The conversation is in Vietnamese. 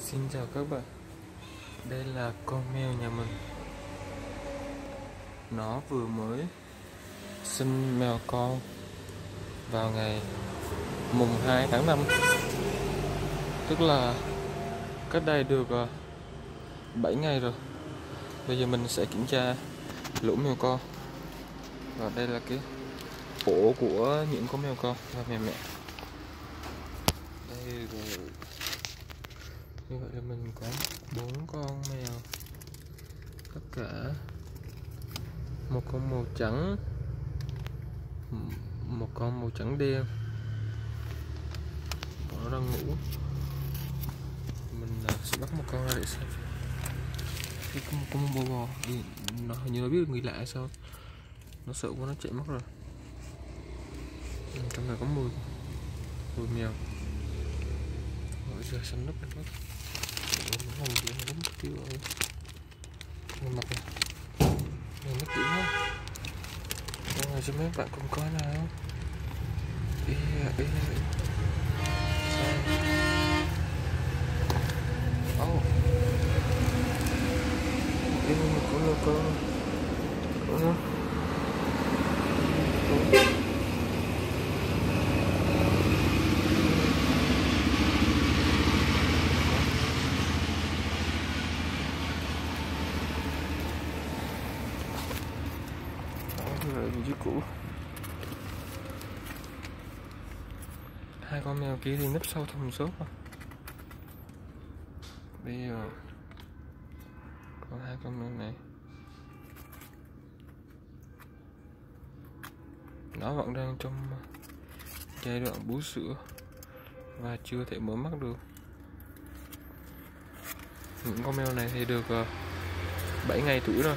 Xin chào các bạn. Đây là con mèo nhà mình. Nó vừa mới sinh mèo con vào ngày mùng 2 tháng 5 Tức là cách đây được à, 7 ngày rồi. Bây giờ mình sẽ kiểm tra lũ mèo con. Và đây là cái ổ của những con mèo con và mèo mẹ. Đây rồi như vậy là mình có bốn con mèo. Tất cả một con màu trắng một con màu trắng đen. Nó đang ngủ. Mình à, sẽ bắt một con ra để xem. Cái con, con bò bò thì nó hình như nó biết người lạ sao. Nó sợ quá nó chạy mất rồi. Trong này có mùi mùi mèo giờ xanh nấp mất hồng gì nó mất tiêu rồi mặt này Nhìn mất tiêu quá. Đây là cho mấy bạn cùng coi nào Ê, ê, Oh Ê, có nó có Có nó rồi vị cũ hai con mèo kia thì nấp sau thùng xốp à? Bây giờ còn hai con mèo này. Nó vẫn đang trong ờ, giai đoạn bú sữa và chưa thể mở mắt được. Những con mèo này thì được ờ, 7 ngày tuổi rồi.